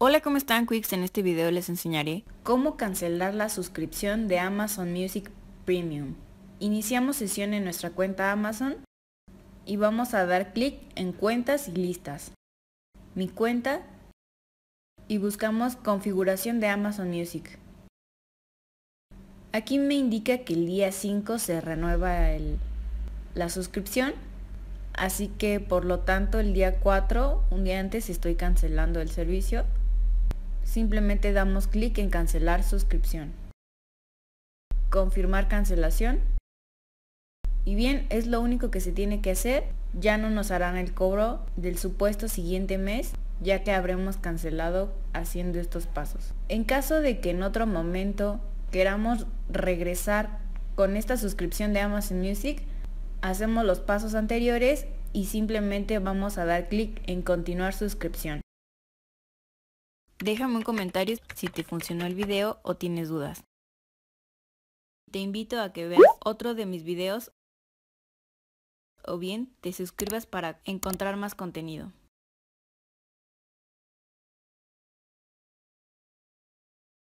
Hola, ¿cómo están Quicks? En este video les enseñaré cómo cancelar la suscripción de Amazon Music Premium. Iniciamos sesión en nuestra cuenta Amazon y vamos a dar clic en cuentas y listas. Mi cuenta y buscamos configuración de Amazon Music. Aquí me indica que el día 5 se renueva la suscripción, así que por lo tanto el día 4, un día antes, estoy cancelando el servicio simplemente damos clic en cancelar suscripción. Confirmar cancelación. Y bien, es lo único que se tiene que hacer. Ya no nos harán el cobro del supuesto siguiente mes, ya que habremos cancelado haciendo estos pasos. En caso de que en otro momento queramos regresar con esta suscripción de Amazon Music, hacemos los pasos anteriores y simplemente vamos a dar clic en continuar suscripción. Déjame un comentario si te funcionó el video o tienes dudas. Te invito a que veas otro de mis videos o bien te suscribas para encontrar más contenido.